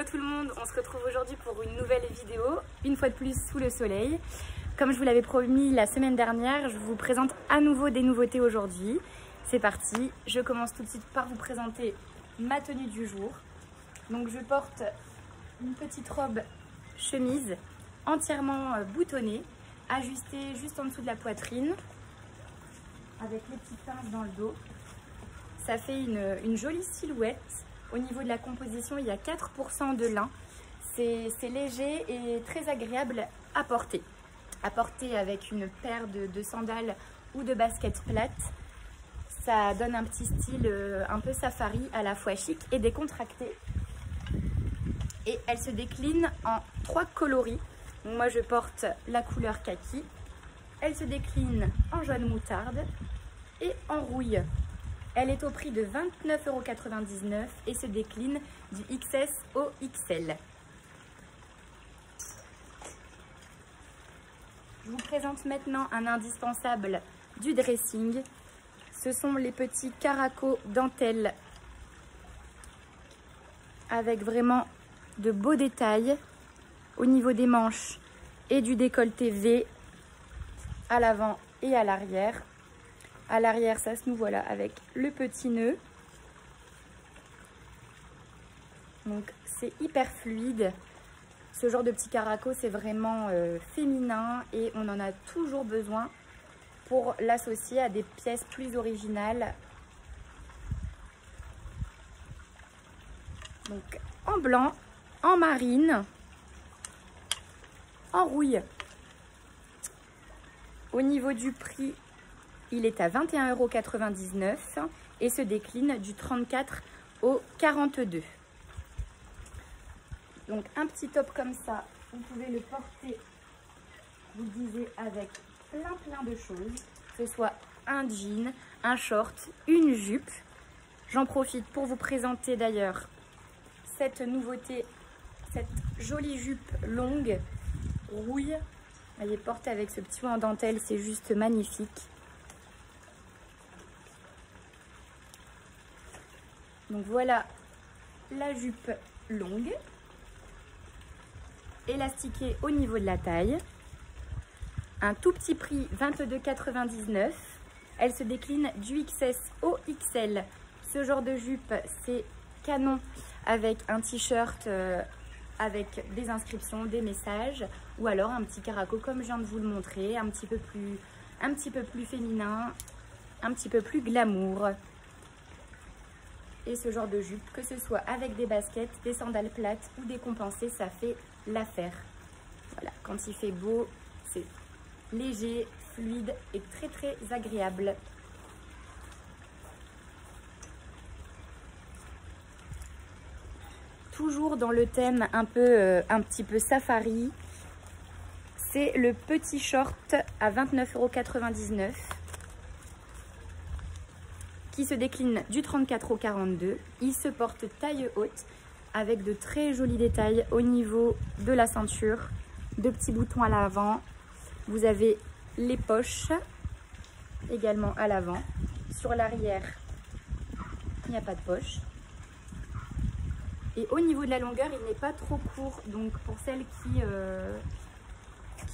Hello tout le monde, on se retrouve aujourd'hui pour une nouvelle vidéo, une fois de plus sous le soleil. Comme je vous l'avais promis la semaine dernière, je vous présente à nouveau des nouveautés aujourd'hui. C'est parti, je commence tout de suite par vous présenter ma tenue du jour. Donc je porte une petite robe chemise entièrement euh, boutonnée, ajustée juste en dessous de la poitrine, avec les petites pinces dans le dos. Ça fait une, une jolie silhouette au niveau de la composition, il y a 4% de lin. C'est léger et très agréable à porter. À porter avec une paire de, sandales ou de baskets plates. Ça donne un petit style euh, un peu safari, à la fois chic et décontracté. Et elle se décline en trois coloris. moi, je porte la couleur kaki. Elle se décline en jaune moutarde et en rouille. Elle est au prix de 29,99€ et se décline du XS au XL. Je vous présente maintenant un indispensable du dressing. Ce sont les petits caracos dentelle avec vraiment de beaux détails au niveau des manches et du décolleté V à l'avant et à l'arrière. À l'arrière, ça se nous voilà avec le petit nœud. Donc c'est hyper fluide. Ce genre de petit caraco, c'est vraiment euh, féminin et on en a toujours besoin pour l'associer à des pièces plus originales. Donc en blanc, en marine, en rouille. Au niveau du prix, il est à 21,99€ et se décline du 34 au 42. Donc un petit top comme ça, vous pouvez le porter, vous le disiez, avec plein plein de choses. Que ce soit un jean, un short, une jupe. J'en profite pour vous présenter d'ailleurs cette nouveauté, cette jolie jupe longue, rouille. Elle est portée avec ce petit haut en dentelle, c'est juste magnifique. Donc voilà la jupe longue, élastiquée au niveau de la taille. Un tout petit prix, 22,99. Elle se décline du XS au XL. Ce genre de jupe, c'est canon avec un t-shirt euh, avec des inscriptions, des messages ou alors un petit caraco comme je viens de vous le montrer, un petit peu plus, un petit peu plus féminin, un petit peu plus glamour ce genre de jupe, que ce soit avec des baskets, des sandales plates ou des compensées, ça fait l'affaire. Voilà, quand il fait beau, c'est léger, fluide et très très agréable. Toujours dans le thème un peu, euh, un petit peu safari, c'est le petit short à 29,99€ qui se décline du 34 au 42. Il se porte taille haute avec de très jolis détails au niveau de la ceinture, de petits boutons à l'avant. Vous avez les poches également à l'avant. Sur l'arrière, il n'y a pas de poche. Et au niveau de la longueur, il n'est pas trop court. Donc pour celles qui, euh,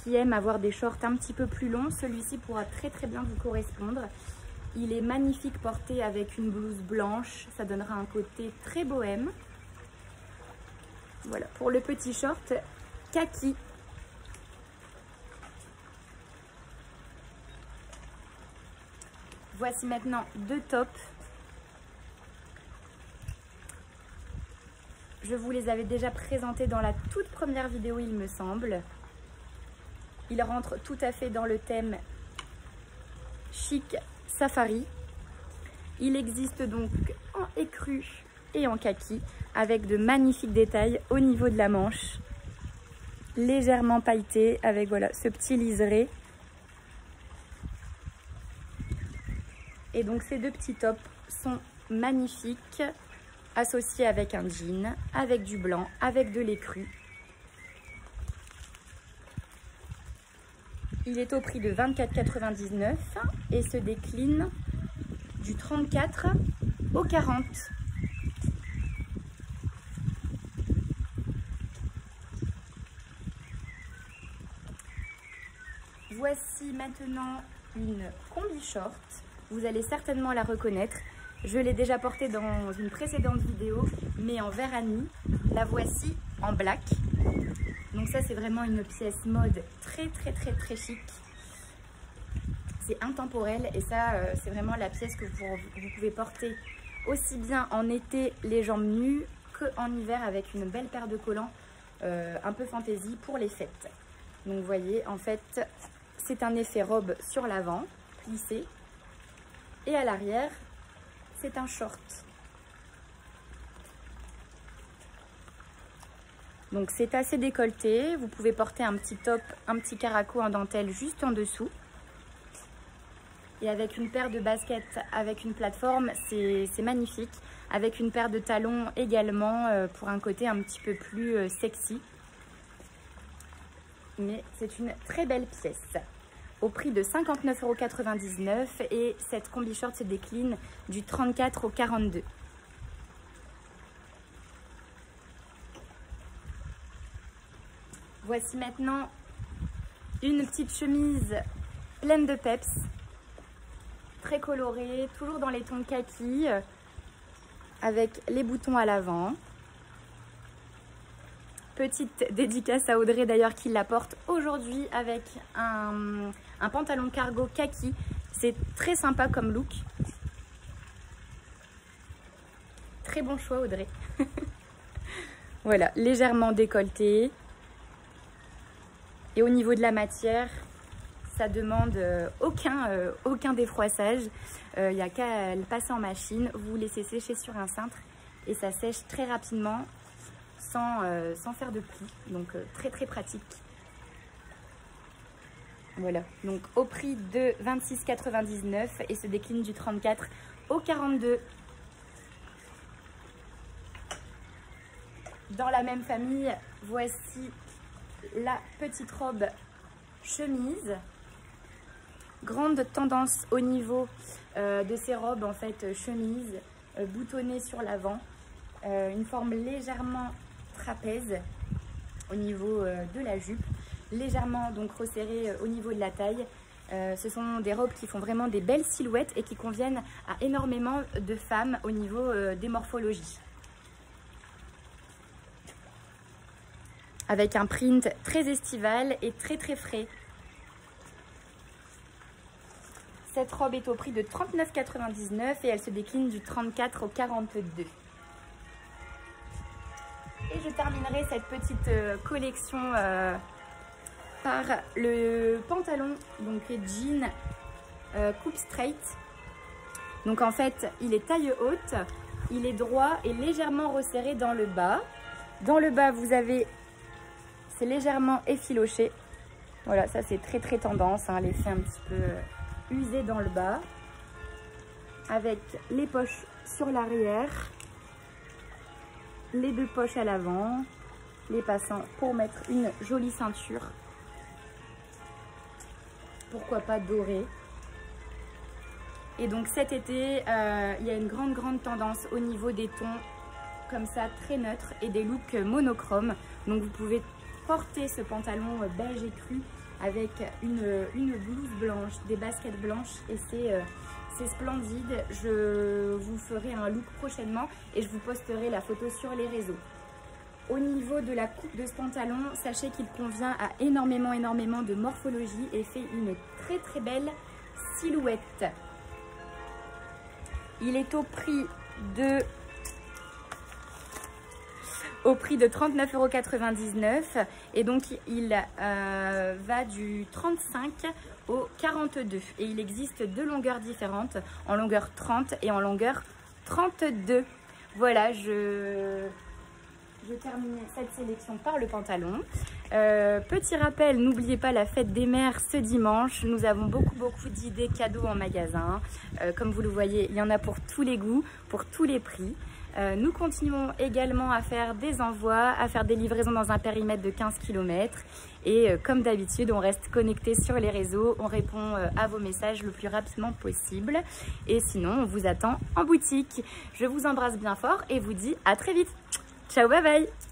qui aiment avoir des shorts un petit peu plus longs, celui-ci pourra très très bien vous correspondre. Il est magnifique porté avec une blouse blanche. Ça donnera un côté très bohème. Voilà, pour le petit short kaki. Voici maintenant deux tops. Je vous les avais déjà présentés dans la toute première vidéo, il me semble. Ils rentrent tout à fait dans le thème chic Safari. Il existe donc en écru et en kaki avec de magnifiques détails au niveau de la manche. Légèrement pailleté avec ce petit liseré. Et donc ces deux petits tops sont magnifiques associés avec un jean, avec du blanc, avec de l'écru. Il est au prix de 24,99 et se décline du 34 au 40. Voici maintenant une combi short. Vous allez certainement la reconnaître. Je l'ai déjà portée dans une précédente vidéo, mais en verre à. La voici en black. Donc ça, c'est vraiment une pièce mode très, très, très, très chic. C'est intemporel et ça, euh, c'est vraiment la pièce que vous, pouvez porter aussi bien en été, les jambes nues, qu'en hiver avec une belle paire de collants euh, un peu fantaisie pour les fêtes. Donc vous voyez, en fait, c'est un effet robe sur l'avant, plissé. Et à l'arrière, c'est un short. Donc c'est assez décolleté. Vous pouvez porter un petit top, un petit caraco en dentelle juste en dessous. Et avec une paire de baskets avec une plateforme, c'est magnifique. Avec une paire de talons également euh, pour un côté un petit peu plus euh, sexy. Mais c'est une très belle pièce au prix de 59,99€ et cette combi short se décline du 34 au 42. Voici maintenant une petite chemise pleine de peps, très colorée, toujours dans les tons kaki, avec les boutons à l'avant. Petite dédicace à Audrey d'ailleurs qui la porte aujourd'hui avec un, pantalon cargo kaki. C'est très sympa comme look. Très bon choix Audrey. voilà, légèrement décolleté. Et au niveau de la matière, ça demande euh, aucun, euh, aucun défroissage. Il euh, n'y a qu'à le passer en machine. Vous laissez sécher sur un cintre et ça sèche très rapidement sans, sans faire de plis. Donc très très pratique. Voilà, donc au prix de 26,99 et se décline du 34 au 42. Dans la même famille, voici la petite robe chemise. Grande tendance au niveau euh, de ces robes, en fait, chemise, boutonnée sur l'avant. une forme légèrement trapèze au niveau euh, de la jupe, légèrement donc resserré euh, au niveau de la taille. Euh, ce sont des robes qui font vraiment des belles silhouettes et qui conviennent à énormément de femmes au niveau des morphologies. Avec un print très estival et très très frais. Cette robe est au prix de 39,99 et elle se décline du 34 au 42. Et je terminerai cette petite euh, collection euh, par le pantalon, donc jean euh, coupe straight. Donc en fait, il est taille haute, il est droit et légèrement resserré dans le bas. Dans le bas, vous avez, c'est légèrement effiloché. Voilà, ça c'est très très tendance, hein, l'effet un petit peu usé dans le bas. Avec les poches sur l'arrière les deux poches à l'avant, les passants pour mettre une jolie ceinture. Pourquoi pas dorée. Et donc cet été, euh, il y a une grande grande tendance au niveau des tons comme ça très neutres et des looks monochromes. Donc vous pouvez porter ce pantalon beige et cru avec une, une blouse blanche, des baskets blanches et c'est euh, c'est splendide. Je vous ferai un look prochainement et je vous posterai la photo sur les réseaux. Au niveau de la coupe de ce pantalon, sachez qu'il convient à énormément, énormément de morphologie et fait une très très belle silhouette. Il est au prix de au prix de 39,99€ et donc il euh, va du 35 au 42 et il existe deux longueurs différentes en longueur 30 et en longueur 32 voilà je je termine cette sélection par le pantalon. Euh, petit rappel n'oubliez pas la fête des mères ce dimanche. Nous avons beaucoup beaucoup d'idées cadeaux en magasin. Euh, comme vous le voyez il y en a pour tous les goûts pour tous les prix euh, nous continuons également à faire des envois, à faire des livraisons dans un périmètre de 15 km. Et euh, comme d'habitude, on reste connecté sur les réseaux, on répond euh, à vos messages le plus rapidement possible. Et sinon, on vous attend en boutique. Je vous embrasse bien fort et vous dis à très vite. Ciao, bye bye